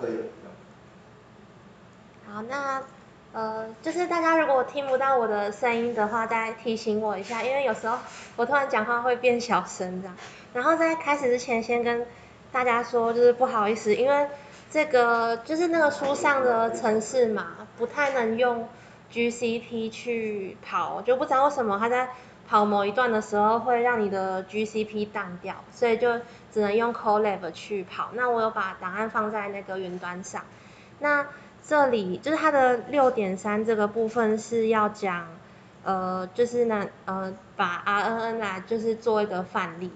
可以。好，那呃，就是大家如果听不到我的声音的话，再提醒我一下，因为有时候我突然讲话会变小声这样。然后在开始之前，先跟大家说，就是不好意思，因为这个就是那个书上的程式嘛，不太能用 GCP 去跑，就不知道为什么它在跑某一段的时候会让你的 GCP 当掉，所以就只能用 Colab 去跑。那我有把档案放在那个云端上，那。这里就是它的六点三这个部分是要讲，呃，就是呢，呃，把 RNN 来就是做一个范例。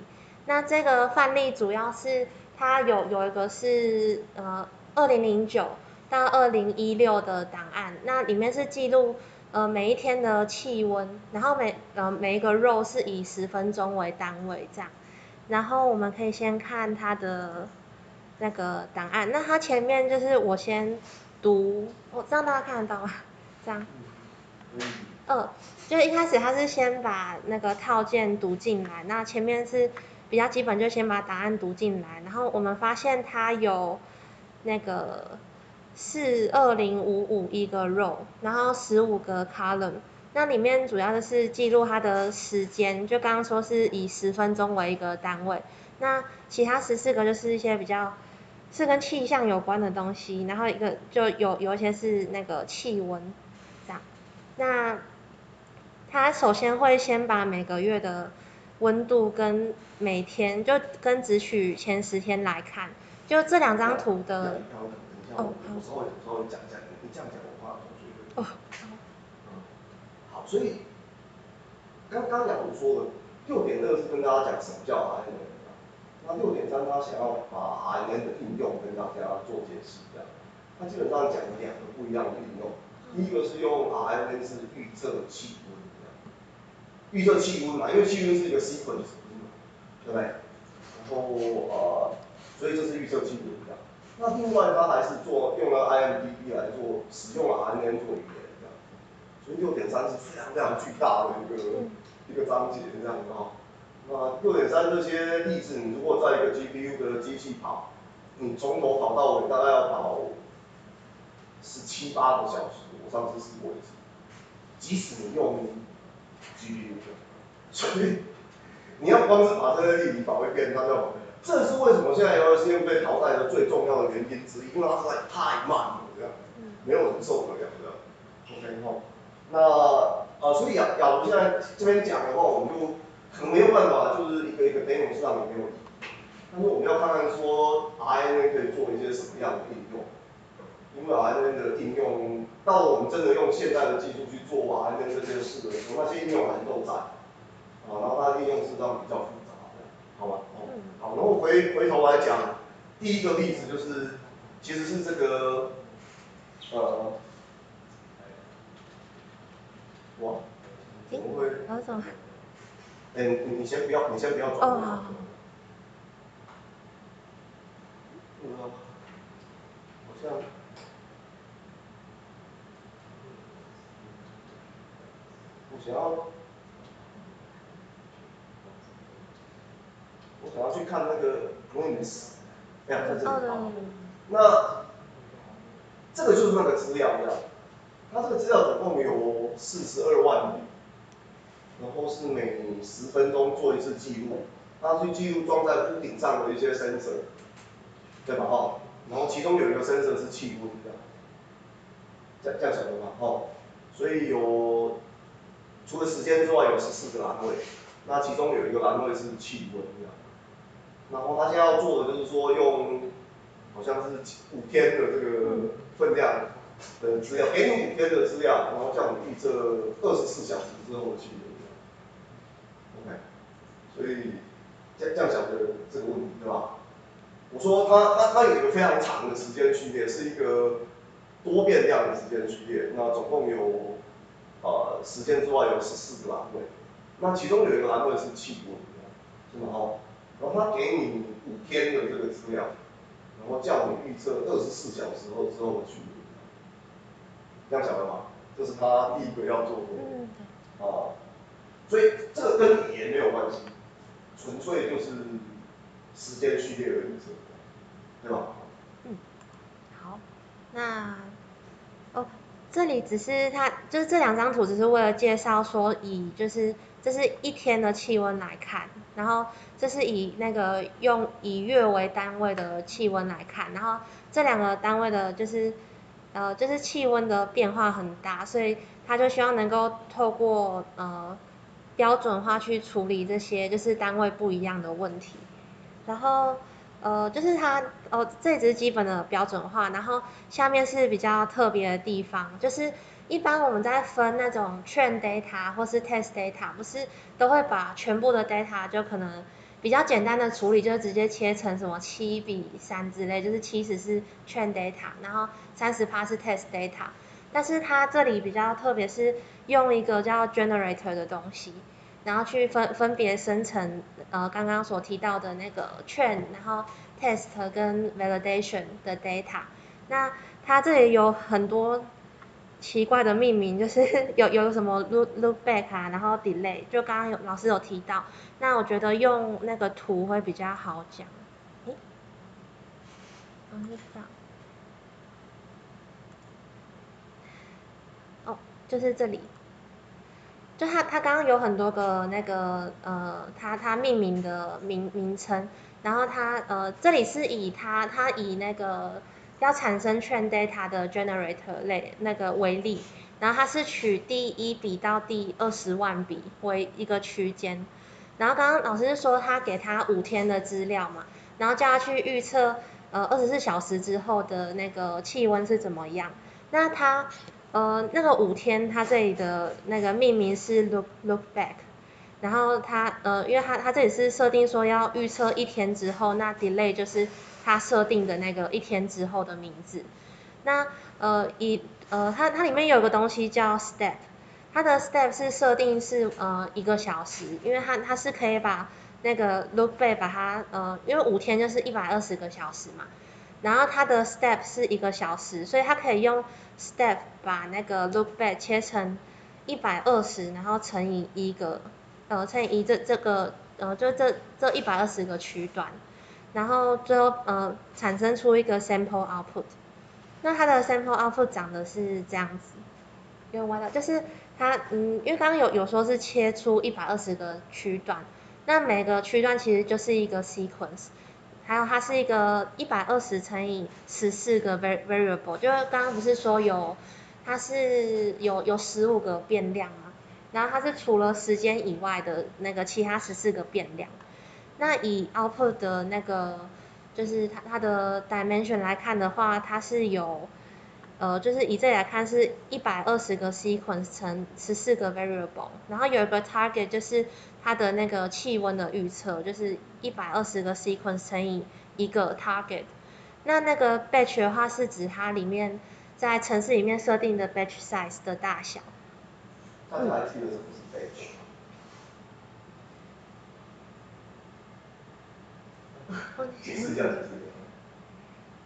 那这个范例主要是它有有一个是呃二零零九到二零一六的档案，那里面是记录呃每一天的气温，然后每呃每一个 row 是以十分钟为单位这样。然后我们可以先看它的那个档案，那它前面就是我先。读，我这样大家看得到吗？这样，呃，就一开始它是先把那个套件读进来，那前面是比较基本，就先把答案读进来，然后我们发现它有那个四二零五五一个 row，然后十五个 column，那里面主要的是记录它的时间，就刚刚说是以十分钟为一个单位，那其他十四个就是一些比较。是跟气象有关的东西，然后一个就有有一些是那个气温，这样。那他首先会先把每个月的温度跟每天就跟只取前十天来看，就这两张图的。哦，好。稍微稍微讲一下，你这样讲的话，同学。哦。好，所以刚刚雅茹说的六点二是跟大家讲什么叫 RNN。那六点三，他想要把 RNN 的应用跟大家做解释，一样。他基本上讲了两个不一样的应用，第一个是用 RNN 是预测气温，预测气温嘛，因为气温是一个 sequence，对不对？然后呃，所以这是预测气温。那另外他还是做用了 IMDB 来做，使用了 RNN 做语言，这样。所以六点三是非常非常巨大的一个一个章节，这样子哈。那六点三这些例子，你如果在一个 GPU 的机器跑，你从头跑到尾大概要跑十七八个小时，我上次试过一次。即使你用 GPU，所以你要光是把这个例子跑一遍，它就，这是为什么现在 LSM 被淘汰的最重要的原因之一，因为它实在太慢了，这样，没有人受得了这样。OK 哈，那呃，所以假假如现在这边讲的话，我们就。可能没有办法，就是一个一个 demo 是让你没有，但是我们要看看说 RNN 可以做一些什么样的应用，因为 RNN 的应用，到我们真的用现在的技术去做 RNN 这件事的时候，那些应用还是都在，啊，然后它的应用是上比较，好吧？哦，好，然后回回头来讲，第一个例子就是，其实是这个，呃，哇，怎么会？哎，你你先不要，你先不要转。哦，好。好像，我想要，我想要去看那个 Windows，哎呀，在这里好。那这个就是那个资料，这样。它这个资料总共有四十二万笔。然后是每十分钟做一次记录，它去记录装在屋顶上的一些 sensor，对吧？哈，然后其中有一个 sensor 是气温的，这样这样晓得吗？哈，所以有除了时间之外有十四个栏位，那其中有一个栏位是气温这样，然后他现在要做的就是说用好像是五天的这个分量的资料，给你五天的资料，然后叫你预测二十四小时之后的气温。OK，所以这这样讲的这个问题，对吧？我说它它它有一个非常长的时间序列，是一个多变量的时间序列，那总共有呃时间之外有十四个栏位，那其中有一个栏位是气温，是吗？哦，然后他给你五天的这个资料，然后叫你预测二十四小时后之后的气温，这样晓得吗？这是他第一个要做的，啊。所以这个跟语言没有关系，纯粹就是时间序列的预测，对吧？嗯，好那哦，这里只是它就是这两张图只是为了介绍说以就是这是一天的气温来看，然后这是以那个用以月为单位的气温来看，然后这两个单位的就是呃就是气温的变化很大，所以他就希望能够透过呃标准化去处理这些就是单位不一样的问题，然后。呃，就是它，哦，这只是基本的标准化，然后下面是比较特别的地方，就是一般我们在分那种 train data 或是 test data，不是都会把全部的 data 就可能比较简单的处理，就直接切成什么七比三之类，就是七十是 train data，然后三十趴是 test data，但是它这里比较特别是用一个叫 generator 的东西。然后去分分别生成呃刚刚所提到的那个 train，然后 test 跟 validation 的 data。那它这里有很多奇怪的命名，就是 有有什么 look look back 啊，然后 delay，就刚刚有老师有提到。那我觉得用那个图会比较好讲。诶，嗯，就这样。哦，就是这里。就它它刚刚有很多个那个呃，它它命名的名名称，然后它呃这里是以它它以那个要产生 train data 的 generator 类那个为例，然后它是取第一笔到第二十万笔为一个区间，然后刚刚老师说他给他五天的资料嘛，然后叫他去预测呃二十四小时之后的那个气温是怎么样，那他。呃，那个五天，他这里的那个命名是 look look back，然后它呃，因为它它这里是设定说要预测一天之后，那 delay 就是它设定的那个一天之后的名字。那呃以呃它它里面有个东西叫 step，它的 step 是设定是呃一个小时，因为它它是可以把那个 look back 把它呃，因为五天就是一百二十个小时嘛。然后它的 step 是一个小时，所以它可以用 step 把那个 look back 切成一百二十，然后乘以一个，呃，乘以一这这个，呃，就这这一百二十个区段，然后最后呃产生出一个 sample output。那它的 sample output 长的是这样子，用歪的，就是它，嗯，因为刚刚有有说是切出一百二十个区段，那每个区段其实就是一个 sequence。还有它是一个一百二十乘以十四个 variable，就是刚刚不是说有，它是有有十五个变量嘛，然后它是除了时间以外的那个其他十四个变量。那以 output 的那个就是它它的 dimension 来看的话，它是有。呃，就是以这来看，是一百二十个 sequence 乘十四个 variable，然后有一个 target 就是它的那个气温的预测，就是一百二十个 sequence 乘以一个 target。那那个 batch 的话是指它里面在城市里面设定的 batch size 的大小。大家还记得什么是 batch？解释一下，解释一下。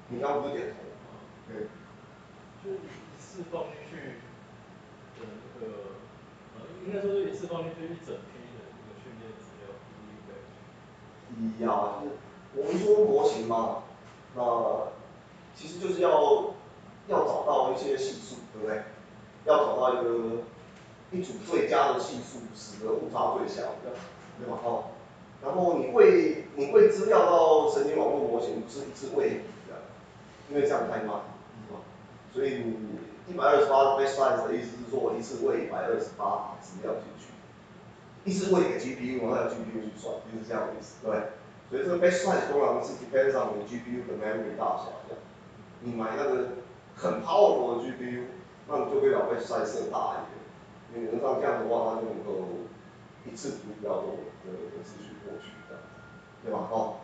你刚不是点头吗？对。就一次放进去的那个，呃，应该说是一次放进去一整批的那个训练资料，对不对？对。呀，就是我们说模型嘛，那其实就是要要找到一些系数，对不对？要找到一个一组最佳的系数，使得误差最小，对吧？哦，然后你会你喂资料到神经网络模型，不是一次喂，因为这样太慢。所以你一百二十八的 base size 的意思是说我一次喂一百二十八资料进去，一次喂给 GPU，然后要 GPU 去算，就是这样的意思，对。所以这个 base size 通常是 depends on 你 GPU 的 memory 大小，这样。你买那个很 powerful 的 GPU，那你就可以把 base size 设大一点，因为能上这样的话，它就能够一次读比较多的的资讯过去，对吧？哦，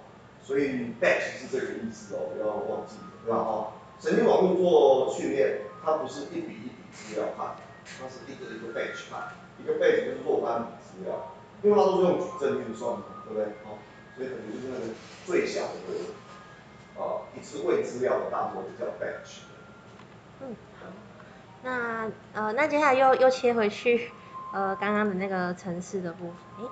所以 batch 是这个意思哦，不要忘记，对吧？哦。神经网络做训练，它不是一笔一笔资料看，它是一个一个 batch 看，一个 batch 就是若干笔资料，因为它都是用矩阵运算的，对不对？好，所以可能就是那个最小的啊一次喂资料的大作就叫 batch。嗯，好，那呃那接下来又又切回去呃刚刚的那个城市的部分，哎，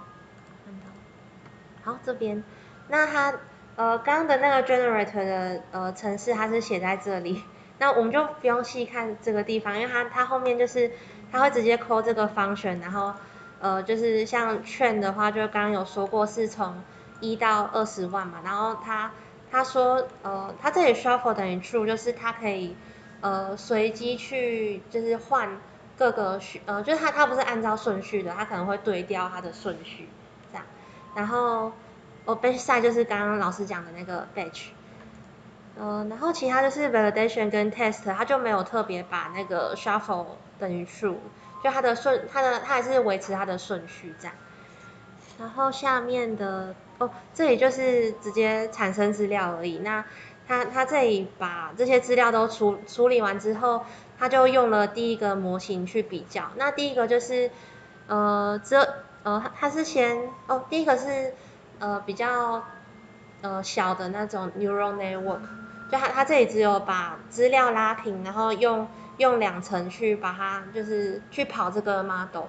好这边，那它。呃，刚刚的那个 generator 的呃程式，它是写在这里，那我们就不用细看这个地方，因为它它后面就是它会直接抠这个 function，然后呃就是像券的话，就刚刚有说过是从一到二十万嘛，然后它他说呃它这里 shuffle 等于 true，就是它可以呃随机去就是换各个序呃就是它它不是按照顺序的，它可能会对调它的顺序，然后哦 batch size 就是刚刚老师讲的那个 batch。呃，然后其他就是 validation 跟 test，它就没有特别把那个 shuffle 等于数就它的顺，它的它还是维持它的顺序这样。然后下面的哦，这里就是直接产生资料而已。那它它这里把这些资料都处处理完之后，它就用了第一个模型去比较。那第一个就是呃，这呃它是先哦，第一个是呃比较呃小的那种 neural network。就它它这里只有把资料拉平，然后用用两层去把它就是去跑这个 model，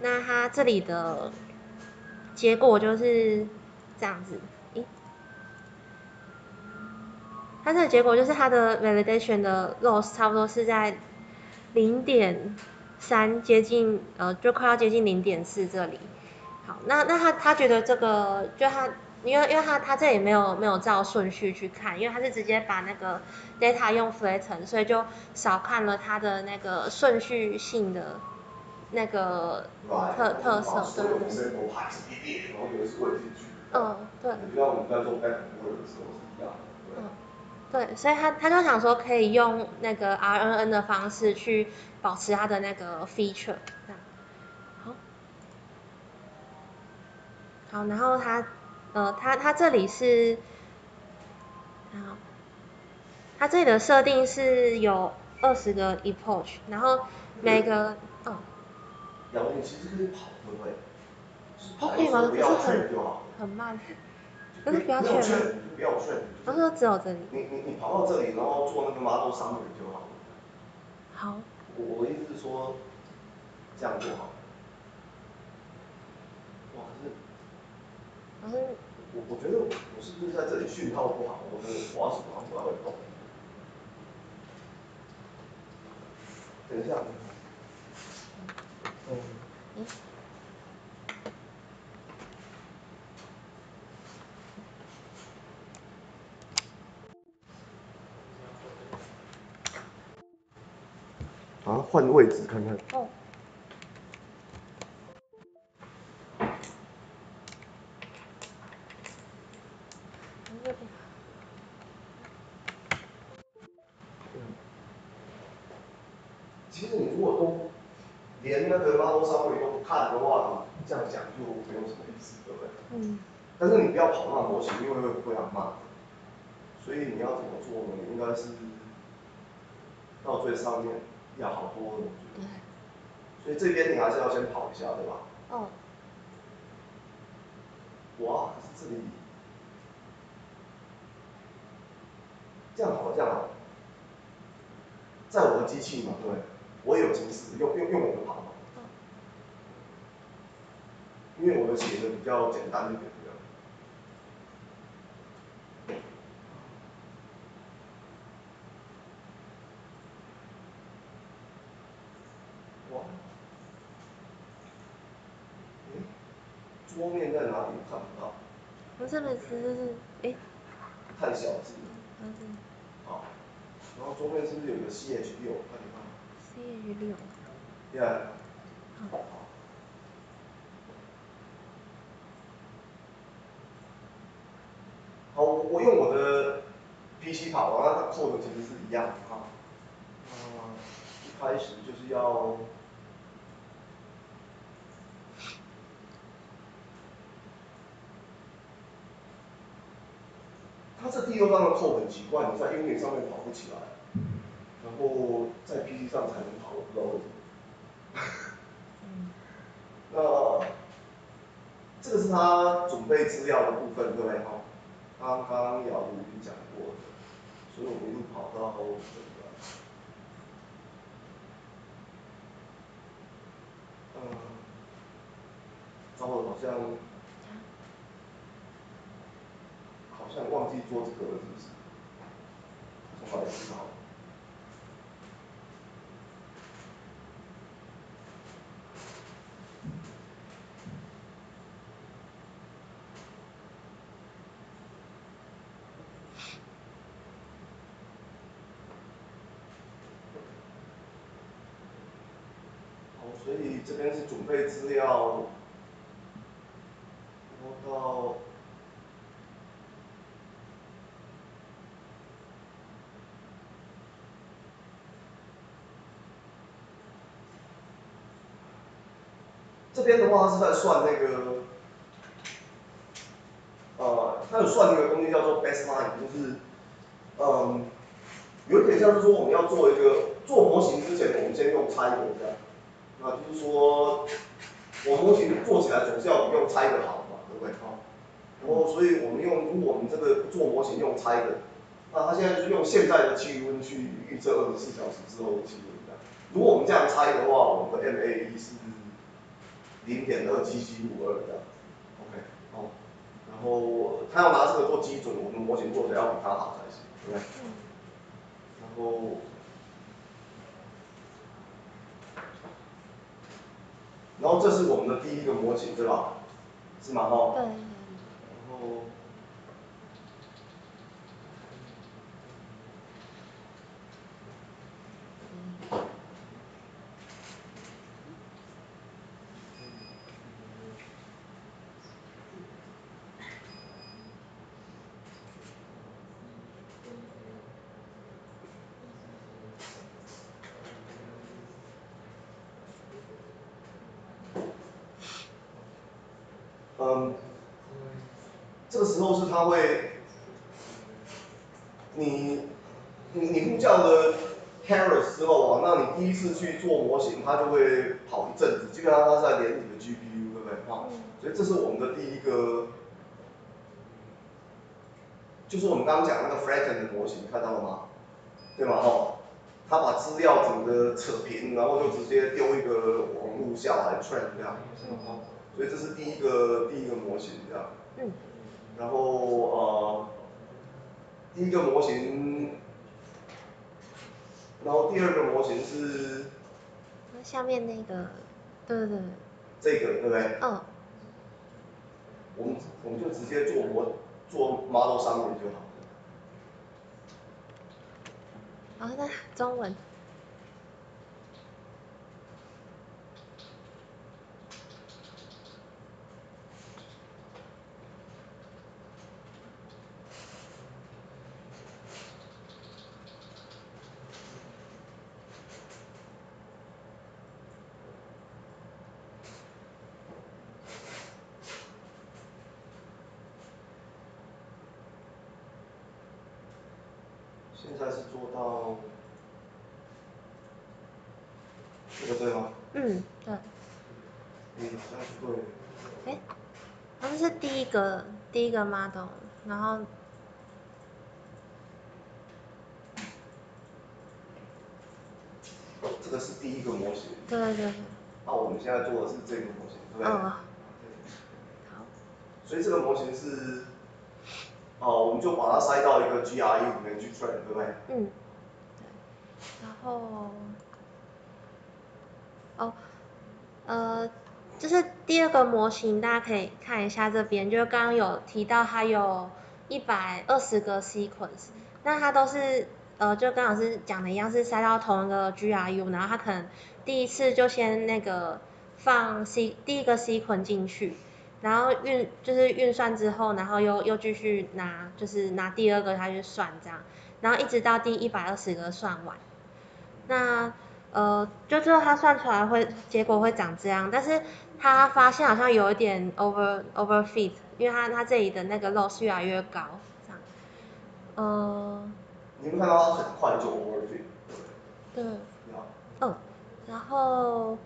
那它这里的结果就是这样子，诶，它这个结果就是它的 validation 的 loss 差不多是在零点三接近呃就快要接近零点四这里，好，那那他他觉得这个就他。因为因为他他这里没有没有照顺序去看，因为他是直接把那个 data 用 flatten，所以就少看了它的那个顺序性的那个特特色，对对对。嗯，对。嗯，对，所以他他就想说可以用那个 RNN 的方式去保持它的那个 feature，这样。好。好，然后他。呃，他他这里是，好，它这里的设定是有二十个 epoch，然后每个，哦。遥控其实可以跑，对不对？跑可以吗？可是很很慢，可是不要劝。不要劝。他说只有这里。你你你跑到这里，然后做那个 model summary 就好了。好。我我的意思是说，这样做好。哇，可是。可是。我我觉得我是不是在这里讯号不好，我的滑鼠好像不太会动。等一下。换位置看看。是要先跑一下，对吧？哦。哇，这里。这样好，这样好。在我的机器嘛，对，我也有程式，用用用我的跑。因为我的写的比较简单一点，哇，哎，桌面在哪里？看不到。不是不是哎。太小字。嗯嗯。好，然后桌面是不是有个 C H 六？看你看。C H 六。Yeah。好。好，我我用我的 PC 跑，然后它 code 其实是一样的哈。嗯，一开始就是要。它这第二方的扣很奇怪，你在 U N 上面跑不起来，然后在 PC 上才能跑，我不知道为什么。那这个是他准备资料的部分，对不对？哈，刚刚姚已经讲过了，所以我们一路跑到这个。嗯，然后好像。像忘记做这个了，是不是？从好好。所以这边是准备资料。边的话是在算那个，呃，它有算一个东西叫做 baseline，就是，嗯，有点像是说我们要做一个做模型之前，我们先用猜的这样，那就是说，我模型做起来总是要比用猜的好嘛，对不对？好，然后所以我们用，如果我们这个做模型用猜的，那它现在就是用现在的气温去预测二十四小时之后的氣溫這樣。如果我们这样猜的话，我们的 MAE 是。零点二七七五二这样，OK，哦，然后他要拿这个做基准，我们模型做的要比他好才行，对不對？然后，然后这是我们的第一个模型，对吧？是吗？哦，对。然後。嗯，這個時候是他会，你，你你呼叫了 Keras 之后啊，那你第一次去做模型，它就会跑一阵子，基本上它是在连你的 GPU，对不对？啊，所以这是我们的第一个，就是我们刚刚讲那个 Flatten 的模型，看到了吗？对吗？哈，他把资料整个扯平，然后就直接丢一个网路下来 train 这样，所以这是第一个第一个模型，这样。嗯。然后呃，第一个模型，然后第二个模型是。下面那个，对对对，这个对不对？嗯。我们我们就直接做模做 model 上面就好了。好，那中文。現在是做到，这个对吗？嗯，对。嗯，這樣是对。哎，他们是第一个第一个 model，然后。这个是第一个模型。对对对。那我们现在做的是这个模型，对不對？哦。好。所以这个模型是。哦，我们就把它塞到一个 GRU 里面去 train，对不对？嗯。对。然后，哦，呃，就是第二个模型，大家可以看一下这边，就是刚刚有提到它有一百二十个 sequence，那它都是，呃，就跟老师讲的一样，是塞到同一个 GRU，然后它可能第一次就先那个放 C 第一个 sequence 进去。然后运就是运算之后，然后又又继续拿就是拿第二个下去算这样，然后一直到第一百二十个算完，那呃就最后他算出来会结果会长这样，但是他发现好像有一点 over overfit，因为他他这里的那个 loss 越来越高，這樣，呃。你们看到他很快就 overfit。對。嗯，然后，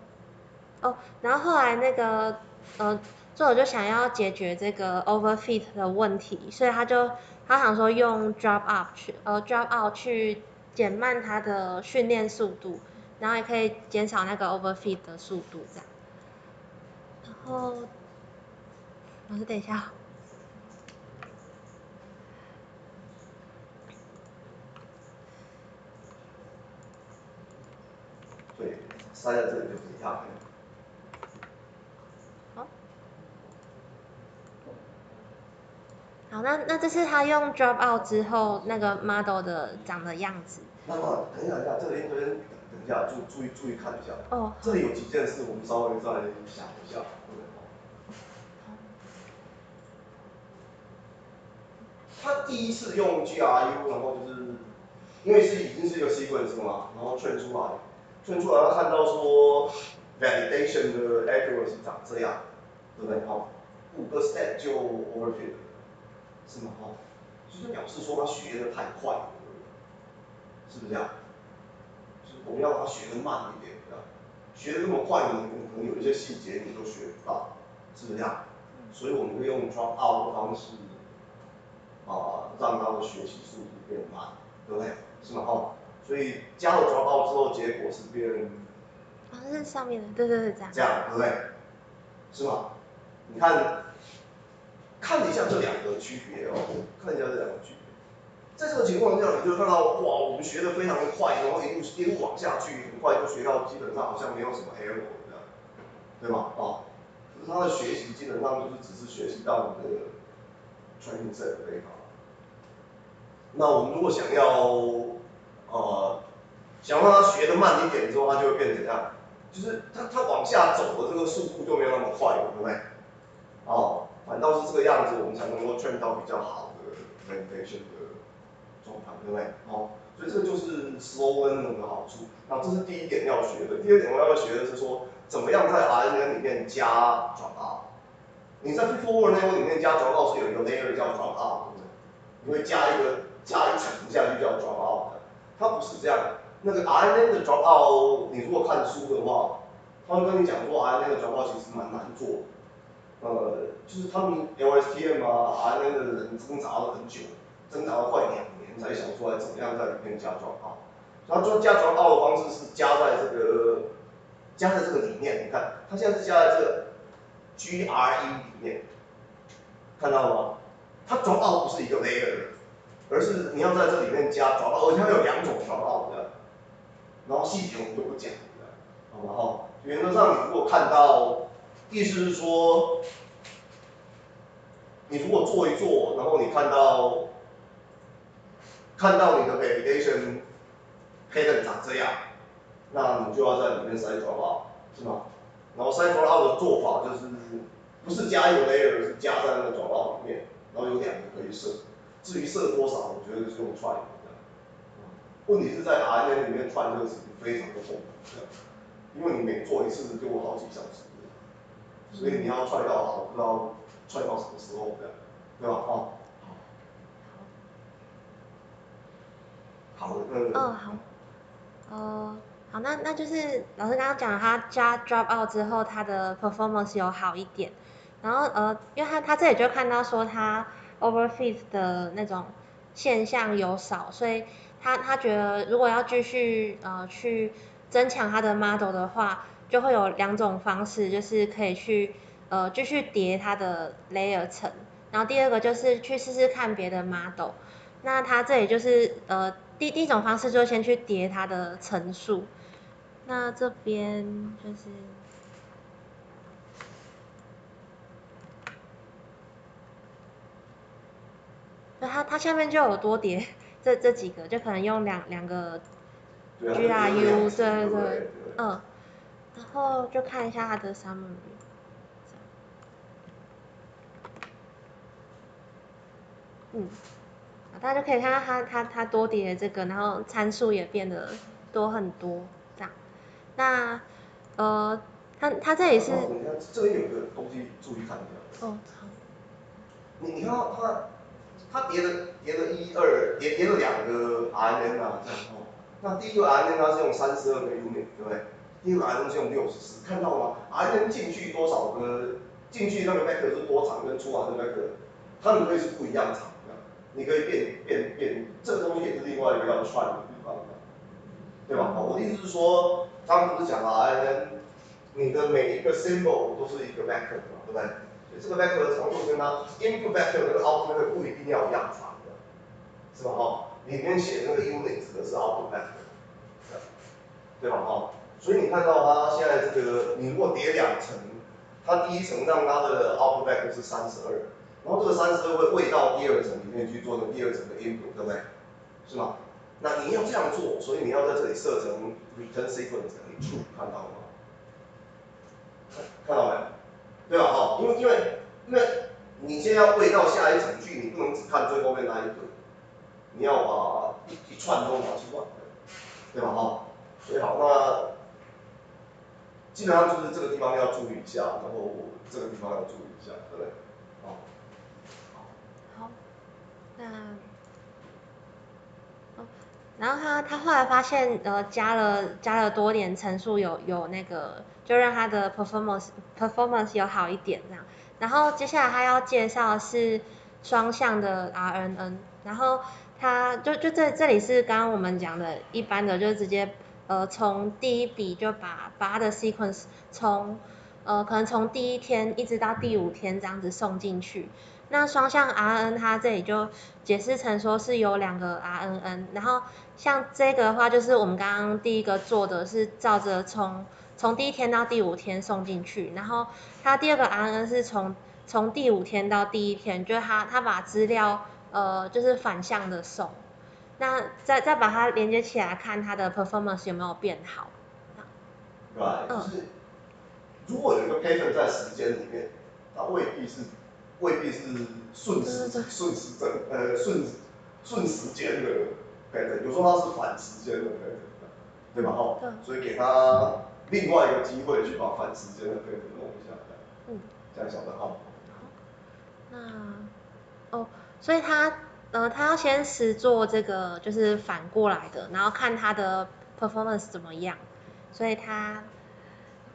哦，然后后来那个呃。所以我就想要解决这个 overfit 的问题，所以他就他想说用 drop up 去呃 drop out 去减慢它的训练速度，然后也可以减少那个 overfit 的速度这样。然后，老师等一下。对，塞在这里就可以下。好，那那这是他用 drop out 之后那个 model 的长的样子。那么等一下，等一下，这边这边等一下，注注意注意看一下。哦。这里有几件事，我们稍微再想一下。他第一次用 GRU，然后就是因为是已经是一个 sequence 嘛，然后 train 出来，train 出来他看到说 validation 的 accuracy 长这样，对不对？好，五个 step 就 overfit，是吗？好，就是表示说他学的太快了，是不是这样？就是我们要他学的慢一点，学的那么快呢，可能有一些细节你都学不到，是不是这样？所以我们会用 drop out 的方式。啊，让他的学习速度变慢，对不对？是吗？哦，所以加了 drop out 之后，结果是变，啊，是上面的，对对对，这样，这样，对不对？是吗？你看，看一下这两个区别哦，看一下这两个区别，在这个情况下，你就看到哇，我们学的非常的快，然后一路一路往下去，很快就学到基本上好像没有什么 error 这样，对吧？哦，可是他的学习基本上就是只是学习到你的 training set 的 data。那我们如果想要，呃，想让他学的慢一点之后，他就会变成怎样？就是他他往下走的这个速度就没有那么快了，对不对？哦，反倒是这个样子，我们才能够劝到比较好的 validation 的状态，对不对？哦，所以这就是 slow learning 的好处。那这是第一点要学的。第二点我要学的是说，怎么样在 RNN 里面加转 out？你在 forward level 里面加转 out 是有一个 layer 叫转 out，对不对？你会加一个。加一层下去叫 drop out 的，它不是这样。那个 RNN 的 drop out，你如果看书的话，他会跟你讲说 RNN 的 drop out 其实蛮难做。呃，就是他们 LSTM 啊，RNN 的人挣扎了很久，挣扎了快两年才想出来怎么样在里面加 drop out。然后做加 drop out 的方式是加在这个，加在这个里面。你看，它现在是加在这个 GRE 里面，看到了吗？它 drop out 不是一个 layer。而是你要在这里面加转号，而且它有两种转号的，然后细节我们就不讲了，好不好？原则上你如果看到，意思是说，你如果做一做，然后你看到，看到你的 validation pattern 长这样，那你就要在里面塞转号，是吗？然后塞转号的做法就是，不是加一个 layer，是加在那个转号里面，然后有两个可以设。至于设多少，我觉得是用 try。问题是在 RNN 里面 try 这个事情非常的痛苦，因为你每做一次就好几小时，所以你要串到好，不知道串到什么时候的，对吧？哦，好，好嗯，嗯，好，呃，好，那那就是老师刚刚讲他加 drop out 之后，他的 performance 有好一点，然后呃，因为他他这里就看到说他。overfit 的那种现象有少，所以他他觉得如果要继续呃去增强他的 model 的话，就会有两种方式，就是可以去呃继续叠它的 layer 层，然后第二个就是去试试看别的 model。那它这里就是呃第第一种方式就先去叠它的层数，那这边就是。那它它下面就有多叠这这几个，就可能用两两个 G R U 对对对嗯，然后就看一下它的 summary，嗯，大家就可以看到它它它多叠这个，然后参数也变得多很多这样，那呃它它这里是，你看这边有个东西注意看一下，哦好，你你看它。它叠了叠了一二叠叠了两个 RNN 啊，这样哦。那第一个 RNN 它是用三十二个 unit，对不对？第二个 RNN 是用六十四，看到吗？RNN 进去多少个？进去那个 vector 是多长，跟出来的 vector，它们可以是不一样长的。你可以变变变，这个东西也是另外一个要串的地方的，对吧？我的意思是说，他们不是讲了 RNN，你的每一个 symbol 都是一个 vector 嘛，对不对？所以这个 vector 的长度跟它 input vector 那个 output 不一定要一样长的，是吧？哈，里面写那个 unit 指的是 output vector，对吧？哈，所以你看到它现在这个，你如果叠两层，它第一层让它的 output vector 是三十二，然后这个三十二会喂到第二层里面去做成第二层的 input，对不对？是吗？那你要这样做，所以你要在这里设成 return sequence 等于 true，看到了吗？看到没？对吧？哈，因为因为因为你现在要喂到下一层去，你不能只看最后面那一个，你要把一一串都拿去换，对吧？哈，所以好，那基本上就是这个地方要注意一下，然后这个地方要注意一下，对不对？好，好，那。然后他他后来发现，呃，加了加了多点层数，有有那个，就让他的 performance performance 有好一点这样。然后接下来他要介绍是双向的 RNN，然后他就就这这里是刚刚我们讲的一般的，就是直接呃从第一笔就把把他的 sequence 从呃可能从第一天一直到第五天这样子送进去。那双向 RNN 它这里就解释成说是有两个 RNN，然后像这个的话就是我们刚刚第一个做的是照着从从第一天到第五天送进去，然后它第二个 RNN 是从从第五天到第一天，就是它它把资料呃就是反向的送，那再再把它连接起来看它的 performance 有没有变好。对，就是如果有一个 pattern 在时间里面，它未必是。未必是顺时顺时针呃顺顺时间的 pattern，有时候它是反时间的 pattern，对吧？哦，所以给他另外一个机会去把反时间的 pattern 弄一下，嗯，这样晓得哈。好，那哦，所以他呃他要先实做这个就是反过来的，然后看他的 performance 怎么样，所以他。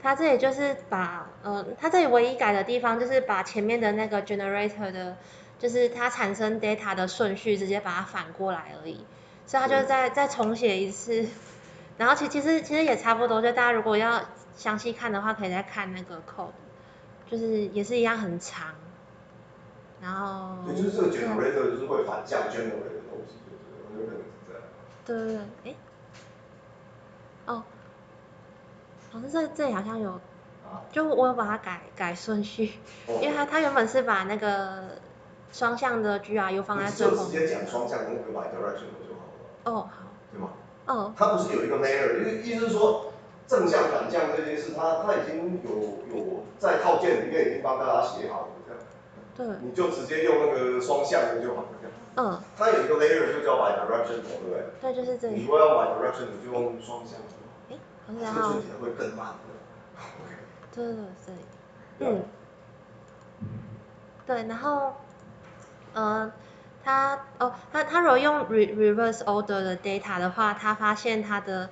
他这里就是把，呃，他这里唯一改的地方就是把前面的那个 generator 的，就是它产生 data 的顺序直接把它反过来而已，所以他就再再重写一次，然后其其实其实也差不多，就大家如果要详细看的话，可以再看那个 code，就是也是一样很长，然后。对就是这个 generator 就是会反向 generate 的东西，对不对？有可能是这样。对对对，哎，哦。好像这这里好像有，就我有把它改改顺序，因为它它原本是把那个双向的 GRU 放在最后。直接讲双向那个 bidirectional 就好了。哦，好。对吗？哦。它不是有一个 layer，意意思是说正向反向这件事，它它已经有有在套件里面已经帮大家写好了。对。你就直接用那个双向的就好了。嗯。它有一个 layer 就叫 bidirectional，对不对？对，就是这里。你如果要 bidirectional 就用双向。然后，会更慢对对对，嗯，对，然后，呃，他哦，他他如果用 re reverse order 的 data 的话，他发现他的，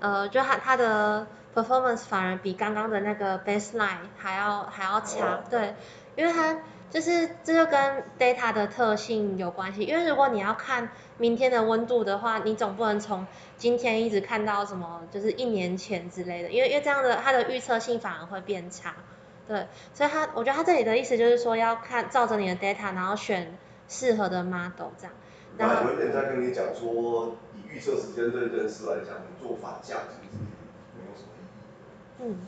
呃，就他他的 performance 反而比刚刚的那个 baseline 还要还要强，对，因为他。就是这就跟 data 的特性有关系，因为如果你要看明天的温度的话，你总不能从今天一直看到什么，就是一年前之类的，因为因为这样的它的预测性反而会变差，对，所以他我觉得他这里的意思就是说要看照着你的 data，然后选适合的 model 这样。那有一点在跟你讲说，以预测时间这件事来讲，做反向其实没有什么意义。嗯。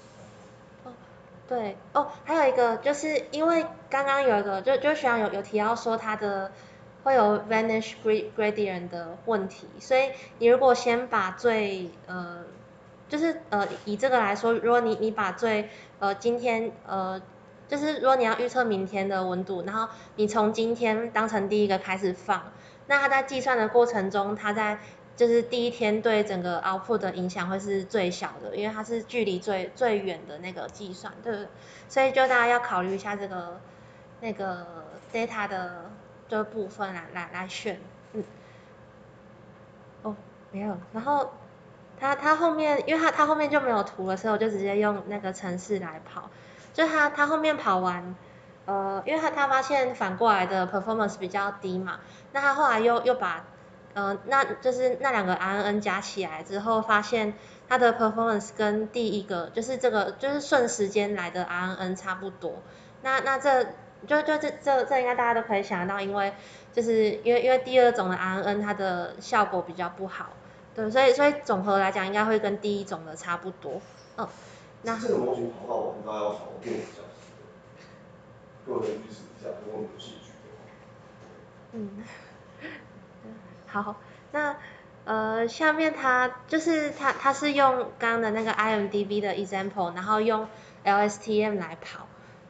对哦，还有一个就是因为刚刚有一个就就学长有有提到说它的会有 vanish gradient 的问题，所以你如果先把最呃就是呃以这个来说，如果你你把最呃今天呃就是如果你要预测明天的温度，然后你从今天当成第一个开始放，那它在计算的过程中，它在就是第一天对整个 output 的影响会是最小的，因为它是距离最最远的那个计算，对不对？所以就大家要考虑一下这个那个 data 的这部分来来来选，嗯，哦，没有，然后它它后面，因为它它后面就没有图了，所以我就直接用那个程式来跑，就它它后面跑完，呃，因为它它发现反过来的 performance 比较低嘛，那它后来又又把呃，那就是那两个 RNN 加起来之后，发现它的 performance 跟第一个就是这个就是顺时间来的 RNN 差不多。那那这就就这这这应该大家都可以想得到，因为就是因为因为第二种的 RNN 它的效果比较不好，对，所以所以总和来讲应该会跟第一种的差不多。嗯，那这个模型跑到我们大概要跑六个小时，各位预示一下，如果有兴趣。嗯，好，那呃下面它就是它它是用刚刚的那个 IMDB 的 example，然后用 LSTM 来跑，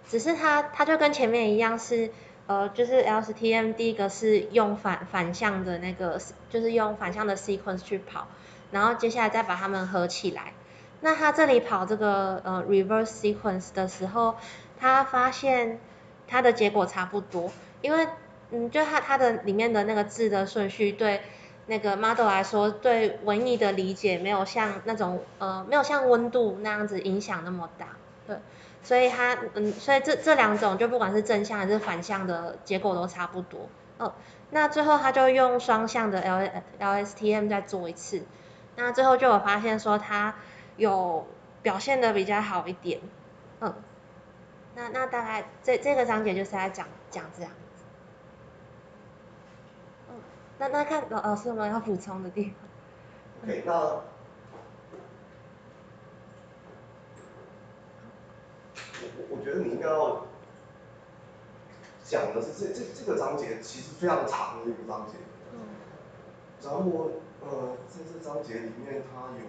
只是它它就跟前面一样是呃就是 LSTM 第一个是用反反向的那个就是用反向的 sequence 去跑，然后接下来再把它们合起来。那它这里跑这个呃 reverse sequence 的时候，它发现它的结果差不多，因为嗯，就它它的里面的那个字的顺序，对那个 model 来说，对文艺的理解没有像那种呃，没有像温度那样子影响那么大，对，所以它嗯，所以这这两种就不管是正向还是反向的结果都差不多，哦，那最后他就用双向的 L L S T M 再做一次，那最后就有发现说它有表现的比较好一点，嗯，那那大概这这个章节就是在讲讲这样。那那看老老师有没有要补充的地方？OK，那我我我觉得你应该要讲的是这这这个章节其实非常长的一个章节。嗯。然后呃，在这章节里面它有。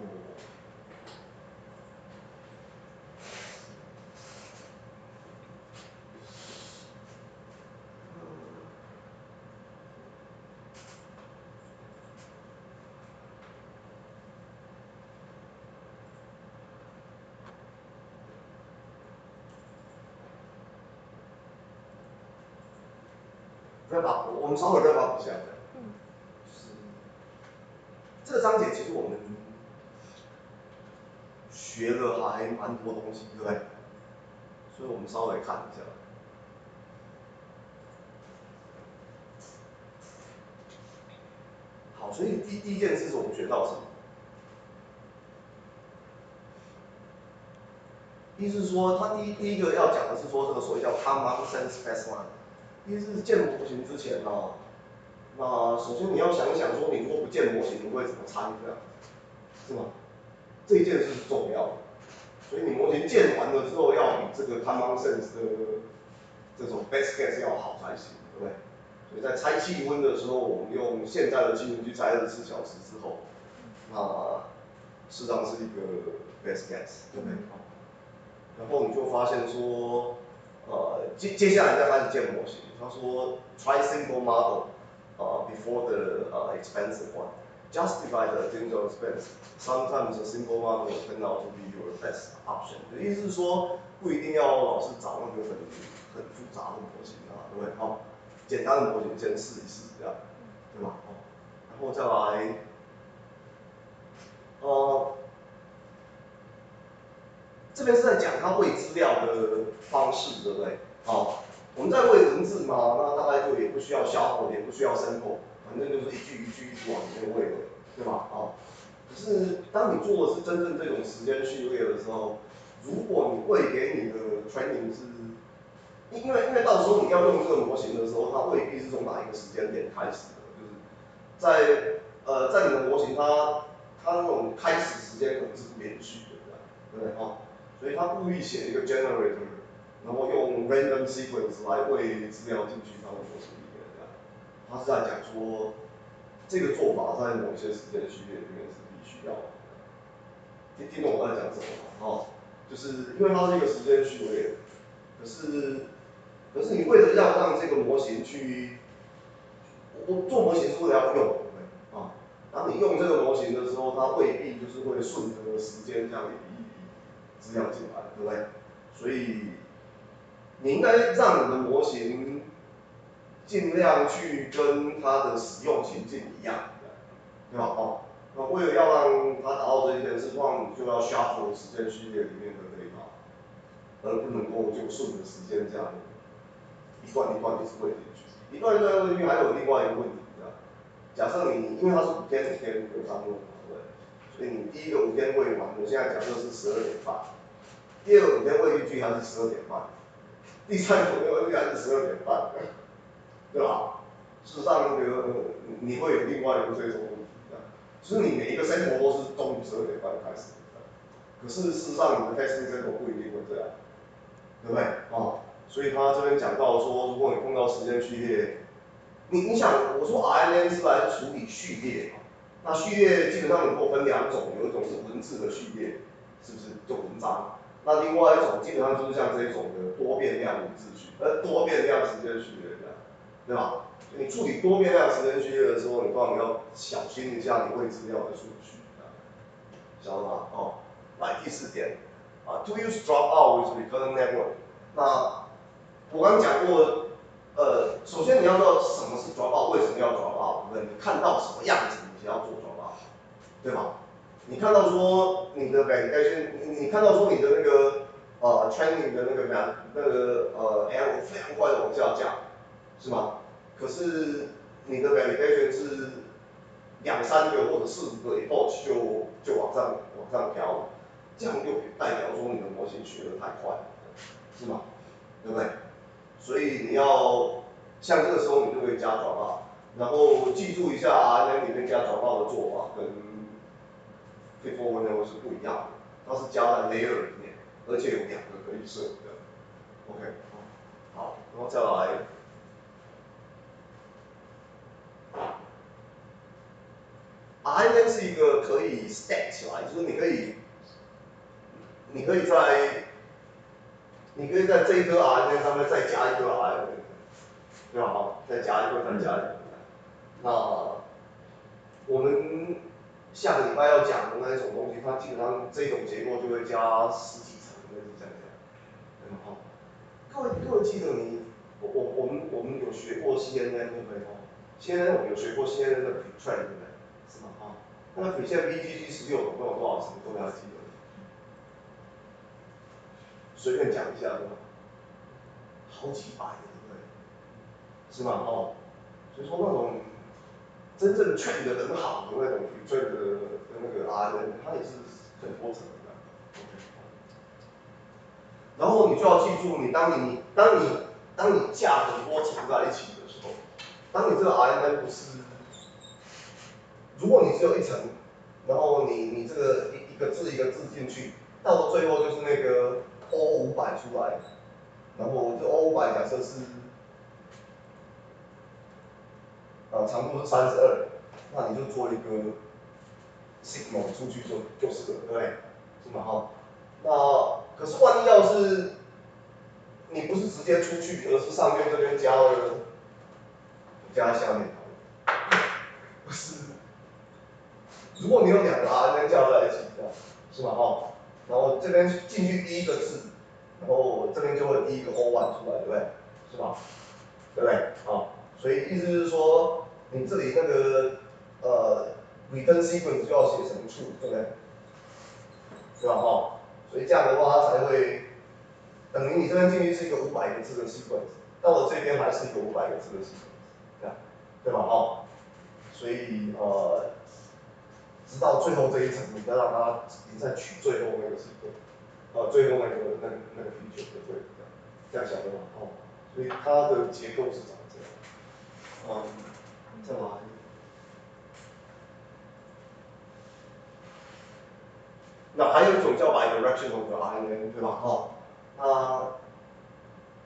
再把我们稍微再把补一下，嗯，是这个章节其实我们学了还蛮多东西，对不对？所以我们稍微看一下。好，所以第第一件事是我们学到什么？意思是说，他第一第一个要讲的是说这个所谓叫 common sense baseline。第一是建模型之前啊，那首先你要想一想说，你如果不建模型，你会怎么猜这样，是吗？这一件事是重要的，所以你模型建完了之后，要比这个 common sense 的这种 best guess 要好才行，对不对？所以在拆气温的时候，我们用现在的气温去拆二十四小时之后，那实际上是一个 best guess，对不对？然后你就发现说。呃，接接下来再开始建模型。他说，try simple model，呃，before the 呃 expensive one，justify the additional expense。Sometimes a simple model will turn out to be your best option。意思是说，不一定要老是找那个很很复杂的模型啊，对不对？好，简单的模型先试一试，这样，对吧？好，然后再来，呃。这边是在讲他喂资料的方式，对不对？好，我们在喂文字嘛，那大概就也不需要 shuffle，也不需要生火反正就是一句一句一句往里面喂的，对吧？啊，可是当你做的是真正这种时间序列的时候，如果你喂给你的 training 是，因为因为到时候你要用这个模型的时候，它未必是从哪一个时间点开始的，就是在呃在你的模型它它那种开始时间可能是连续的，对不对？啊？所以他故意写一个 generator，然后用 random sequence 来喂资料进去他的模型里面，这样。他是在讲说，这个做法在某些时间序列里面是必须要的。听听懂我在讲什么吗？哦，就是因为它是一个时间序列，可是，可是你为了要让这个模型去，我做模型是为了要用，对？啊，当你用这个模型的时候，它未必就是会顺着时间这样。资料进来，对不对？所以你应该让你的模型尽量去跟它的使用情境一样，对吧？哦，那为了要让它达到这一件事，况，就要 shuffle 时间序列里面的 data，而不能够就顺着时间这样一段一段一直喂进去。一段一段喂进去还有另外一个问题，对吧？假设你因为它是五天五天有上路。所以你第一个五天未完，我现在假设是十二点半，第二个五天喂进去还是十二点半，第三个五天喂进去还是十二点半，对吧？事实上，比如你会有另外一个追踪问题，其实你每一个 sample 都是中午十二点半开始，可是事实上你的 testing sample 不一定会这样，对不对？啊，所以他这边讲到说，如果你碰到时间序列，你你想，我说 RNN 是来处理序列，那序列基本上能够分两种，有一种是文字的序列，是不是就文章？那另外一种基本上就是像这种的多变量文字序，呃多变量时间序列这样，对吧？你处理多变量时间序列的时候，你当然要小心一下你喂资料的顺序啊，晓得吗？哦，来第四点，啊，to use dropout with recurrent network，那我刚讲过，呃，首先你要知道什么是 dropout，为什么要 dropout，对不对？你看到什么样子，你要做 dropout，对吧？你看到说你的 validation，你你看到说你的那个呃 training 的那个那那个呃 error 非常快的往下降，是吗？可是你的 validation 是两三个或者四五个 approach 就就往上往上调，这样就代表说你的模型学的太快了，是吗？对不对？所以你要像这个时候你就可以加转化，然后记住一下 RNN 里面加转化的做法跟 f i f o r one 是不一样的，它是加在 layer 里面，而且有两个可以设的，OK，好，然后再来。RNN 是一个可以 stack 起来，就是你可以，你可以在，你可以在这一颗 RNN 上面再加一颗 RNN，对吧？好，再加一个，再加一个。那我们下个礼拜要讲的那一种东西，它基本上这种结构就会加十几层，类似这样讲，对吗？好，各位各位记得你，我我我们我们有学过 CNN 对不对？哦，CNN 我们有学过 CNN 的 pretrain 对不对？是吗？哈，那个 preset VGG 十六总共有多少层？各位还记得？随便讲一下对吧？好几百，对不对？是吗？哦，所以说那种真正 train 的很好的那种 pretrain 的的那个 RNN，它也是很多层的。然后你就要记住，你当你当你当你架很多层在一起的时候，当你这个 RN 不是，如果你只有一层，然后你你这个一一个字一个字进去，到了最后就是那个 O 五百出来，然后这 O 五百假设是，啊长度是三十二，那你就做一个 signal 出去就就是了，对不对？是吗？哈，那可是万一要是你不是直接出去，而是上面这边加了，加下面，不是，如果你有两个 RNN 加在一起，这样，是吧？哈，然后这边进去第一个字，然后这边就会第一个 O one 出来，对不对？是吧？对不对？啊，所以意思是说，你这里那个呃 return sequence 就要写成 true，对不对？对吧？哈，所以这样的话它才会。等于你这边进去是一个五百个字的 sequence，到了这边还是一个五百个字的 sequence，这样，对吧？哦，所以呃，直到最后这一层，你再让它，你再取最后那个 sequence，呃，最后那个那个那个 feature 就对，这样，这样晓得吗？哦，所以它的结构是长这样，嗯，再来。那还有一种叫 bidirectional 的 RNN，对吧？哈。那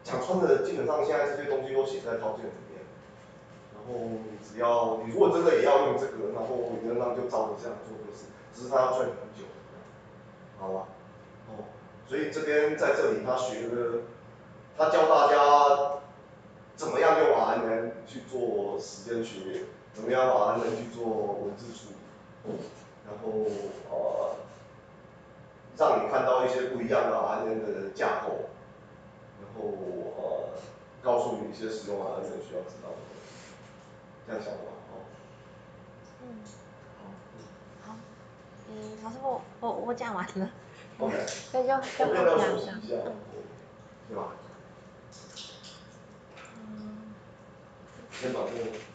讲穿的，基本上现在这些东西都写在套件里面，然后你只要你如果真的也要用这个，然后理论上就照着这样做就是，只是它要转很久，好吧？哦，所以这边在这里他学的，他教大家怎么样？用 RNN 去做时间学，怎么样？把 RNN 去做文字处理，然后呃。让你看到一些不一样？的 RNN 的架构，然后呃告诉你一些使用 RNN 需要知道的，这样？想的吧？哦。嗯。好。好。嗯，老师我我我讲完了。OK。那就就分享一下。对吧？嗯。先保护。